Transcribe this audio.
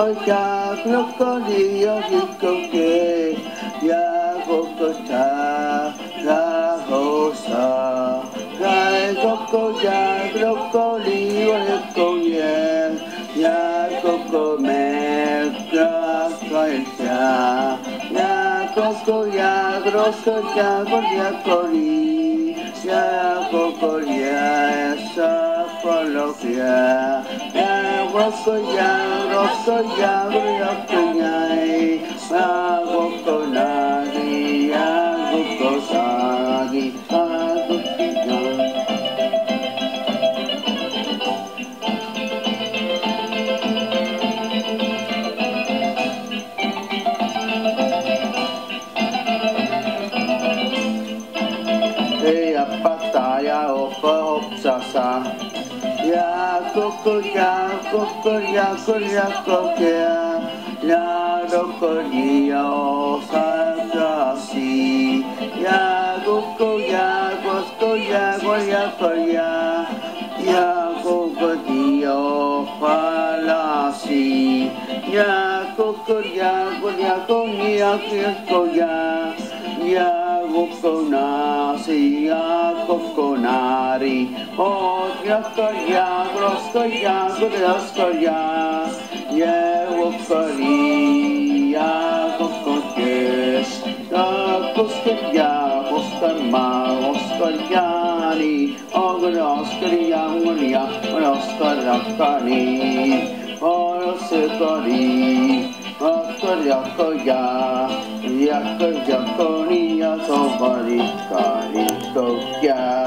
φωτιά πλοκολύω δίκο και για γοκοτά θα χώσα θα έζω κοντά πλοκολύω δίκο για κοκομέτρα θα έρθα για κοκολιά γροσκοτιά κορδιά κορδί για κοκολιά έσα πολλοκλιά για γοκολιά Gokoyari akungai Agokonari Agokosari Agokonari Hey, Apataya Opa Hopsasa cocoria, cocoria, cocoria, cocoria, la cocoria, ojalá así, ya cocoria, pues cocoria, cocoria, cocoria, ya cocoria, ojalá así, ya cocoria, cocoria, cocoria, cocoria, ya cocoria, ya cocoria, Μαρή. Όγια φτωριά, γροστοριά, γροστοριά, γεωκτορία, γοκτοκές, τα κοστεριά, κοσταρμά, κοστοριάνη, όγρωστοριά, γριά, γροστοραφκανή, όροσετορή, γοκτοριακογιά, γιακογιακονία, σοβαρή, καλή, κοκιά.